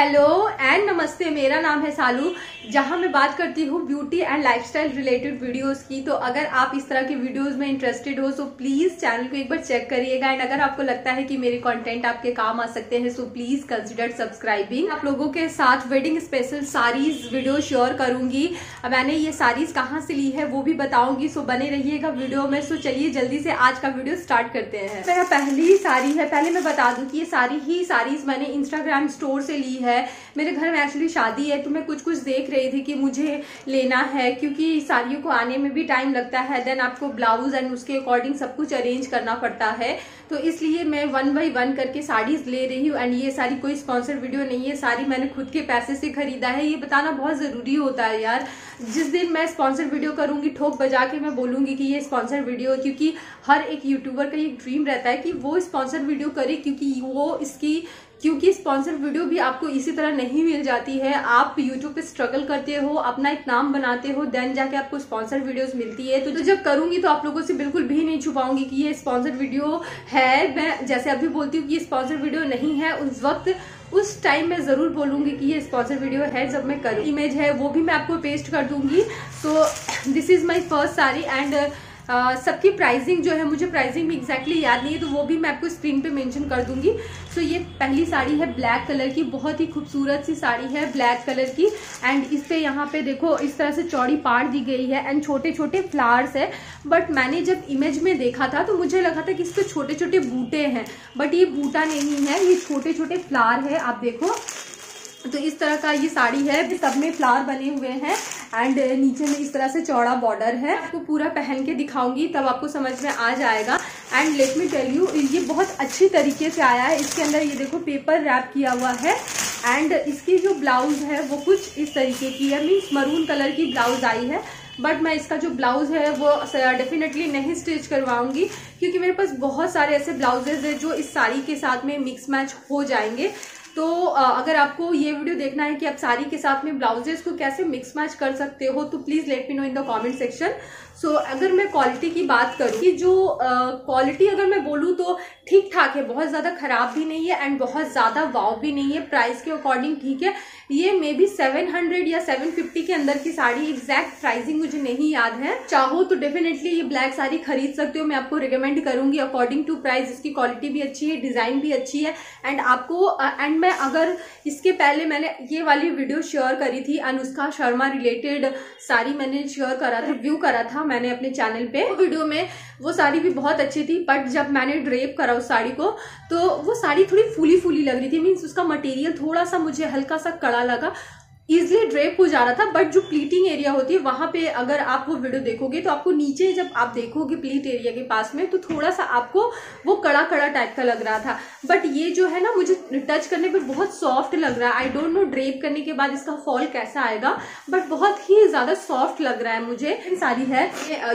Hello and नमस्ते, मेरा नाम है सालू। जहाँ मैं बात करती हूँ beauty and lifestyle related videos की तो अगर आप इस तरह के वीडियोस में इंटरेस्टेड हो सो प्लीज़ चैनल को एक बार चेक करिएगा। एंड अगर आपको लगता है कि मेरे कंटेंट आपके काम आ सकते हैं सो प्लीज़ कंसिडर सब्सक्राइबिंग आप लोगों के साथ wedding special saris video share करूँगी। मैंने ये सारीज कहाँ से ली है, वो भी बताऊँगी सो बने रहिएगा वीडियो में। सो चलिए जल्दी से आज का वीडियो स्टार्ट करते हैं। मेरा पहली साड़ी है, पहले मैं बता दूँ कि ये सारी ही साड़ीज मैंने इंस्टाग्राम स्टोर से ली है। मेरे घर में एक्चुअली शादी है तो मैं कुछ कुछ देख रही थी कि मुझे लेना है, क्योंकि साड़ियों को आने में भी टाइम लगता है देन आपको ब्लाउज एंड उसके अकॉर्डिंग सब कुछ अरेंज करना पड़ता है। तो इसलिए मैं वन बाई वन करके साड़ीज ले रही हूँ एंड ये सारी कोई स्पॉन्सर वीडियो नहीं है, सारी मैंने खुद के पैसे से खरीदा है। ये बताना बहुत ज़रूरी होता है यार। जिस दिन मैं स्पॉन्सर वीडियो करूँगी, ठोक बजा के मैं बोलूँगी कि ये स्पॉन्सर वीडियो है, क्योंकि हर एक यूट्यूबर का ये ड्रीम रहता है कि वो स्पॉन्सर वीडियो करे, क्योंकि वो इसकी क्योंकि स्पॉन्सर वीडियो भी आपको इसी तरह नहीं मिल जाती है। आप यूट्यूब पे स्ट्रगल करते हो अपना एक नाम बनाते हो देन जाके आपको स्पॉन्सर वीडियोस मिलती है। तो, तो जब करूँगी तो आप लोगों से बिल्कुल भी नहीं छुपाऊँगी कि ये स्पॉन्सर वीडियो है। मैं जैसे अभी बोलती हूँ कि ये स्पॉन्सर वीडियो नहीं है। उस वक्त उस टाइम मैं ज़रूर बोलूँगी कि ये स्पॉन्सर वीडियो है जब मैं करूँ। इमेज है वो भी मैं आपको पेस्ट कर दूँगी। So this is my first sari and सबकी प्राइसिंग जो है मुझे प्राइसिंग भी एक्जैक्टली याद नहीं है तो वो भी मैं आपको स्क्रीन पे मेंशन कर दूँगी। सो so, ये पहली साड़ी है ब्लैक कलर की बहुत ही खूबसूरत सी साड़ी है ब्लैक कलर की। एंड इस पे यहाँ पे देखो इस तरह से चौड़ी पाड़ दी गई है एंड छोटे छोटे फ्लावर्स है। बट मैंने जब इमेज में देखा था तो मुझे लगा था कि इस पे छोटे छोटे बूटे हैं। बट ये बूटा नहीं है ये छोटे छोटे फ्लावर है आप देखो। तो इस तरह का ये साड़ी है सब में फ्लावर बने हुए हैं एंड नीचे में इस तरह से चौड़ा बॉर्डर है। आपको पूरा पहन के दिखाऊँगी, तब आपको समझ में आ जाएगा। And let me tell you ये बहुत अच्छी तरीके से आया है। इसके अंदर ये देखो पेपर रैप किया हुआ है। एंड इसकी जो ब्लाउज है, वो कुछ इस तरीके की है। मीन्स मरून कलर की ब्लाउज आई है। बट मैं इसका जो ब्लाउज है, वो डेफिनेटली नहीं स्टिच करवाऊँगी, क्योंकि मेरे पास बहुत सारे ऐसे ब्लाउजेज है जो इस साड़ी के साथ में मिक्स मैच हो जाएँगे। तो अगर आपको ये वीडियो देखना है कि आप साड़ी के साथ में ब्लाउजेस को कैसे मिक्स मैच कर सकते हो तो please let me know in the comment section so so, अगर मैं क्वालिटी की बात करूँ कि जो क्वालिटी अगर मैं बोलूँ तो ठीक ठाक है बहुत ज़्यादा खराब भी नहीं है एंड बहुत ज़्यादा वाव भी नहीं है प्राइस के अकॉर्डिंग ठीक है। ये मे बी 700 या 750 के अंदर की साड़ी एग्जैक्ट प्राइसिंग मुझे नहीं याद है। चाहो तो डेफिनेटली ये ब्लैक साड़ी खरीद सकते हो मैं आपको रिकमेंड करूँगी अकॉर्डिंग टू प्राइस इसकी क्वालिटी भी अच्छी है डिज़ाइन भी अच्छी है एंड आपको एंड मैं अगर इसके पहले मैंने ये वाली वीडियो शेयर करी थी अनुष्का शर्मा रिलेटेड साड़ी मैंने शेयर करा था रिव्यू करा था मैंने अपने चैनल पे वीडियो में, वो साड़ी भी बहुत अच्छी थी बट जब मैंने ड्रेप करा उस साड़ी को तो वो साड़ी थोड़ी फूली फूली लग रही थी मीन्स उसका मटेरियल थोड़ा सा मुझे हल्का सा कड़ा लगा इजिली ड्रेप हो जा रहा था बट जो प्लीटिंग एरिया होती है वहाँ पे अगर आप वो वीडियो देखोगे तो आपको नीचे जब आप देखोगे प्लीट एरिया के पास में तो थोड़ा सा आपको वो कड़ा कड़ा टाइप का लग रहा था। बट ये जो है ना मुझे टच करने पे बहुत सॉफ्ट लग रहा है। आई डोंट नो ड्रेप करने के बाद इसका फॉल कैसा आएगा बट बहुत ही ज़्यादा सॉफ्ट लग रहा है मुझे। साड़ी है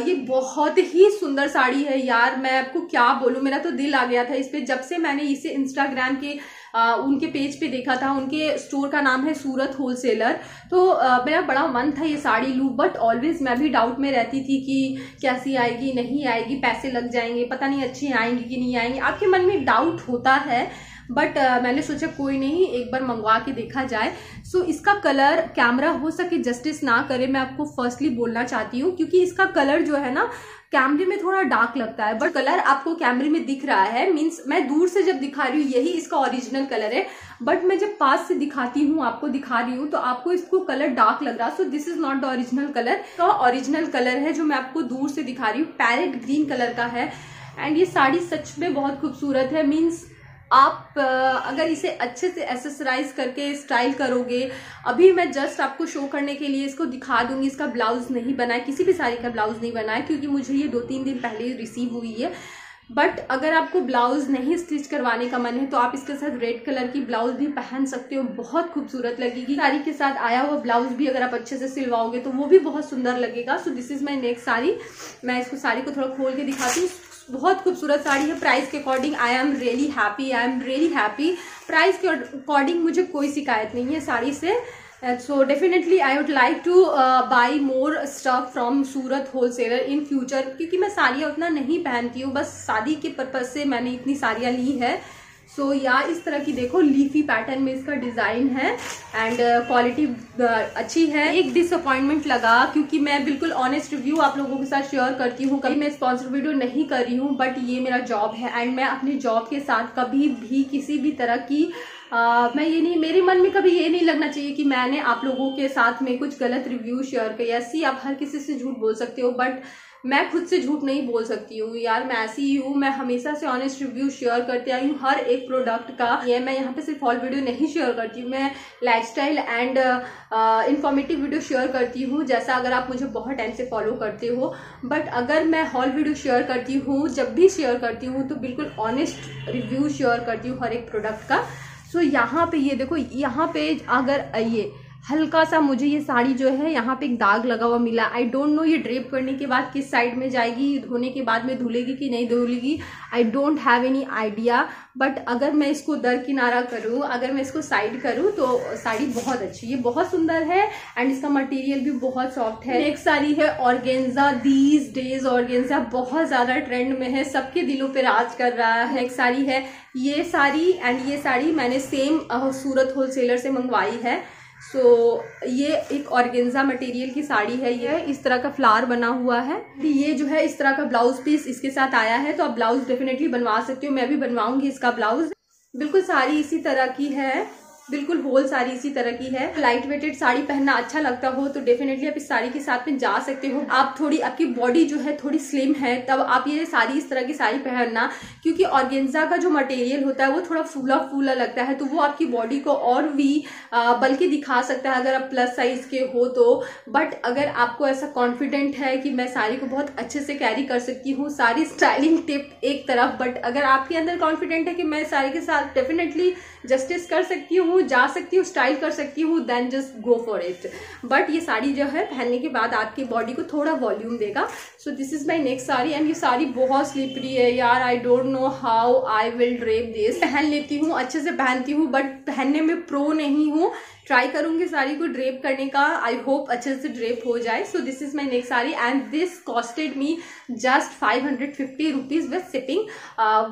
ये, बहुत ही सुंदर साड़ी है। यार मैं आपको क्या बोलू? मेरा तो दिल आ गया था इस पे। जब से मैंने इसे इंस्टाग्राम के आ, उनके पेज पे देखा था उनके स्टोर का नाम है सूरत होलसेलर। तो आ, मेरा बड़ा मन था ये साड़ी लूँ बट ऑलवेज मैं भी डाउट में रहती थी कि कैसी आएगी नहीं आएगी पैसे लग जाएँगे पता नहीं अच्छी आएँगी कि नहीं आएँगी। आपके मन में डाउट होता है बट uh, मैंने सोचा कोई नहीं एक बार मंगवा के देखा जाए। सो so, इसका कलर कैमरा हो सके जस्टिस ना करे मैं आपको फर्स्टली बोलना चाहती हूँ क्योंकि इसका कलर जो है ना कैमरे में थोड़ा डार्क लगता है बट कलर आपको कैमरे में दिख रहा है मीन्स मैं दूर से जब दिखा रही हूँ यही इसका ओरिजिनल कलर है। बट मैं जब पास से दिखाती हूँ आपको दिखा रही हूँ तो आपको इसको कलर डार्क लग रहा। है so this is not the original colour का ओरिजिनल कलर है जो मैं आपको दूर से दिखा रही हूँ पैरेट ग्रीन कलर का है। एंड ये साड़ी सच में बहुत खूबसूरत है मीन्स आप अगर इसे अच्छे से एसेसराइज करके स्टाइल करोगे, अभी मैं जस्ट आपको शो करने के लिए इसको दिखा दूँगी, इसका ब्लाउज नहीं बना है किसी भी साड़ी का ब्लाउज नहीं बना है क्योंकि मुझे ये दो तीन दिन पहले रिसीव हुई है। बट अगर आपको ब्लाउज नहीं स्टिच करवाने का मन है तो आप इसके साथ रेड कलर की ब्लाउज भी पहन सकते हो। बहुत खूबसूरत लगेगी। साड़ी के साथ आया हुआ ब्लाउज भी अगर आप अच्छे से सिलवाओगे तो वो भी बहुत सुंदर लगेगा। So this is my next sari. मैं इसको साड़ी को थोड़ा खोल के दिखाती हूँ। बहुत खूबसूरत साड़ी है। प्राइस के according I am really happy I am really happy price के अकॉर्डिंग मुझे कोई शिकायत नहीं है साड़ी से। So definitely I would like to buy more stuff from Surat wholesaler in future क्योंकि मैं साड़ियाँ उतना नहीं पहनती हूँ। बस शादी के पर्पज से मैंने इतनी साड़ियाँ ली है। सो so, या इस तरह की देखो लीफी पैटर्न में इसका डिज़ाइन है एंड क्वालिटी uh, uh, अच्छी है। एक डिसअपॉइंटमेंट लगा क्योंकि मैं बिल्कुल ऑनेस्ट रिव्यू आप लोगों के साथ शेयर करती हूँ। कभी मैं स्पॉन्सर वीडियो नहीं कर रही हूँ बट ये मेरा जॉब है एंड मैं अपने जॉब के साथ कभी भी किसी भी तरह की आ, मैं ये नहीं मेरे मन में कभी ये नहीं लगना चाहिए कि मैंने आप लोगों के साथ में कुछ गलत रिव्यू शेयर किया। सी आप हर किसी से झूठ बोल सकते हो बट मैं खुद से झूठ नहीं बोल सकती हूँ। यार मैं ऐसी ही हूँ मैं हमेशा से ऑनेस्ट रिव्यू शेयर करती आई हूँ। हर एक प्रोडक्ट का ये मैं यहाँ पे सिर्फ़ ऑल वीडियो नहीं शेयर करती हूँ। मैं lifestyle and informative video share करती हूँ। जैसा अगर आप मुझे बहुत टाइम से फॉलो करते हो। बट अगर मैं हॉल वीडियो शेयर करती हूँ जब भी शेयर करती हूँ तो बिल्कुल ऑनेस्ट रिव्यू शेयर करती हूँ हर एक प्रोडक्ट का। सो so, यहाँ पे ये देखो यहाँ पे अगर ये हल्का सा मुझे ये साड़ी जो है, यहाँ पे एक दाग लगा हुआ मिला। आई डोंट नो ये ड्रेप करने के बाद किस साइड में जाएगी, धोने के बाद में धुलेगी कि नहीं धुलेगी। I don't have any idea but अगर मैं इसको दर किनारा करूँ, अगर मैं इसको साइड करूँ तो साड़ी बहुत अच्छी ये बहुत सुंदर है एंड इसका मटेरियल भी बहुत सॉफ्ट है। एक साड़ी है ऑर्गेन्जा दीज डेज़ ऑर्गेन्जा बहुत ज़्यादा ट्रेंड में है। सबके दिलों पर राज कर रहा है। एक साड़ी है। ये साड़ी एंड ये साड़ी मैंने सेम सूरत होलसेलर से मंगवाई है। सो so, ये एक ऑर्गेन्जा मटेरियल की साड़ी है ये इस तरह का फ्लावर बना हुआ है। ये जो है इस तरह का ब्लाउज पीस इसके साथ आया है तो आप ब्लाउज डेफिनेटली बनवा सकते हो। मैं भी बनवाऊँगी इसका ब्लाउज बिल्कुल साड़ी इसी तरह की है। बिल्कुल होल साड़ी इसी तरह की है। लाइट वेटेड साड़ी पहनना अच्छा लगता हो तो डेफिनेटली आप इस साड़ी के साथ में जा सकते हो। आप थोड़ी, आपकी बॉडी जो है थोड़ी स्लिम है, तब आप ये साड़ी इस तरह की साड़ी पहनना, क्योंकि ऑर्गेन्जा का जो मटेरियल होता है, वो थोड़ा फूला फूला लगता है तो वो आपकी बॉडी को और भी बल्कि दिखा सकता है अगर आप प्लस साइज़ के हो तो। बट अगर आपको ऐसा कॉन्फिडेंट है कि मैं साड़ी को बहुत अच्छे से कैरी कर सकती हूँ सारी स्टाइलिंग टिप एक तरफ़ बट अगर आपके अंदर कॉन्फिडेंट है कि मैं साड़ी के साथ डेफिनेटली जस्टिस कर सकती हूँ जा सकती हूँ स्टाइल कर सकती हूँ then just go for it but ये साड़ी जो है, पहनने के बाद आपकी बॉडी को थोड़ा वॉल्यूम देगा. So this is my next sari and ये साड़ी बहुत स्लिपरी है यार. I don't know how I will drape this पहन लेती हूँ, अच्छे से पहनती हूँ बट पहनने में प्रो नहीं हूँ. ट्राई करूँगी साड़ी को ड्रेप करने का। आई होप अच्छे से ड्रेप हो जाए। So this is my next sari and this costed me just five hundred fifty rupees with shipping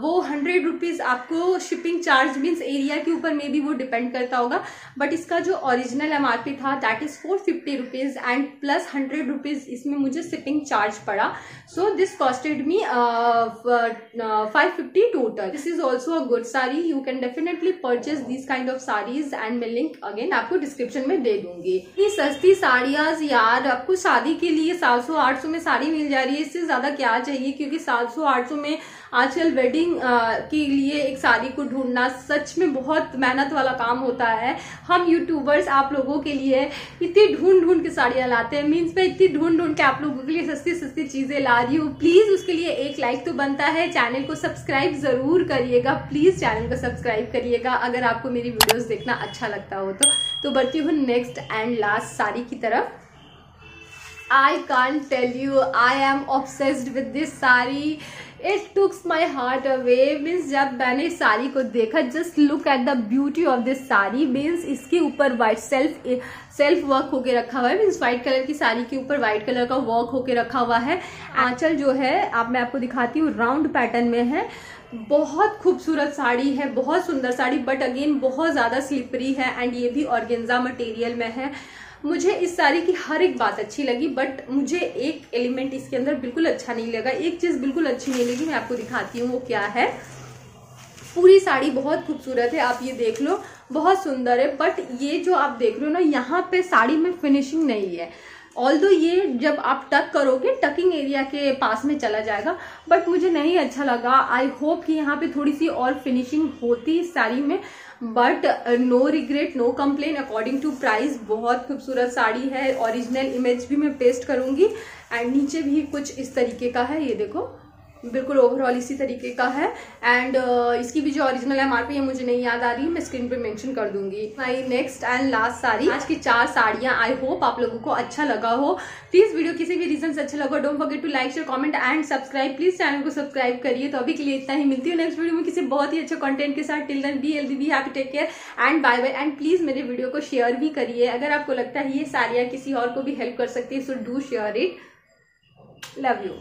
वो हंड्रेड रुपीज़ आपको शिपिंग चार्ज मीन्स एरिया के ऊपर मे बी वो डिपेंड करता होगा। बट इसका जो ओरिजिनल एमआरपी था that is four fifty rupees and plus hundred rupees इसमें मुझे शिपिंग चार्ज पड़ा। So this costed me five fifty total this is also a good sari you can definitely purchase this kind of saris and may link again आपको description में दे दूँगी। ये सस्ती साड़ियाँ, यार, आपको शादी के लिए सात सौ आठ सौ में साड़ी मिल जा रही है, इससे ज़्यादा क्या चाहिए? क्योंकि सात सौ आठ सौ में आजकल वेडिंग के लिए एक साड़ी को ढूंढना सच में बहुत मेहनत वाला काम होता है। हम यूट्यूबर्स आप लोगों के लिए इतनी ढूंढ ढूंढ के साड़ियाँ लाते हैं। मीन्स मैं इतनी ढूंढ ढूंढ के आप लोगों के लिए सस्ती सस्ती चीज़ें ला रही हूँ। प्लीज़ उसके लिए एक लाइक तो बनता है। चैनल को सब्सक्राइब ज़रूर करिएगा। प्लीज़ चैनल को सब्सक्राइब करिएगा। अगर आपको मेरी वीडियोज़ देखना अच्छा लगता हो तो। तो बढ़ती हूँ नेक्स्ट एंड लास्ट साड़ी की तरफ़। I can tell you I am obsessed with this sari it took my heart away means जब मैंने साड़ी को देखा just look at the beauty of this sari means इसके ऊपर व्हाइट सेल्फ सेल्फ वर्क होके रखा हुआ है. मीन्स व्हाइट कलर की साड़ी के ऊपर व्हाइट कलर का वर्क होके रखा हुआ है. आंचल जो है, आप, मैं आपको दिखाती हूँ राउंड पैटर्न में है. बहुत खूबसूरत साड़ी है, बहुत सुंदर साड़ी बट अगेन बहुत ज़्यादा स्लिपरी है एंड ये भी ऑर्गेन्जा मटेरियल में है. मुझे इस साड़ी की हर एक बात अच्छी लगी बट मुझे एक एलिमेंट इसके अंदर बिल्कुल अच्छा नहीं लगा। एक चीज़ बिल्कुल अच्छी नहीं लगी, मैं आपको दिखाती हूँ वो क्या है। पूरी साड़ी बहुत खूबसूरत है, आप ये देख लो, बहुत सुंदर है बट ये जो आप देख रहे हो ना, यहाँ पे साड़ी में फिनिशिंग नहीं है। ऑल दो ये जब आप टक करोगे टकिंग एरिया के पास में चला जाएगा बट मुझे नहीं अच्छा लगा। आई होप कि यहाँ पे थोड़ी सी और फिनिशिंग होती इस साड़ी में। But no regret no complain according to price बहुत खूबसूरत साड़ी है। ओरिजिनल इमेज भी मैं पेस्ट करूँगी। एंड नीचे भी कुछ इस तरीके का है। ये देखो। बिल्कुल ओवरऑल इसी तरीके का है। एंड uh, इसकी भी जो ओरिजिनल एमआरपी है मुझे नहीं याद आ रही मैं स्क्रीन पे मेंशन कर दूँगी। My next and last sari. आज की चार साड़ियाँ आई होप आप लोगों को अच्छा लगा हो। प्लीज़ वीडियो किसी भी रीजन से अच्छा लगा don't forget to like share comment and subscribe please channel को सब्सक्राइब करिए। तो अभी के लिए इतना ही। मिलती हूँ नेक्स्ट वीडियो में किसी बहुत ही अच्छे कॉन्टेंट के साथ। Till then be well be happy take care and bye bye and please मेरे वीडियो को शेयर भी करिए। अगर आपको लगता है ये साड़ियाँ किसी और को भी हेल्प कर सकती है so do share it love you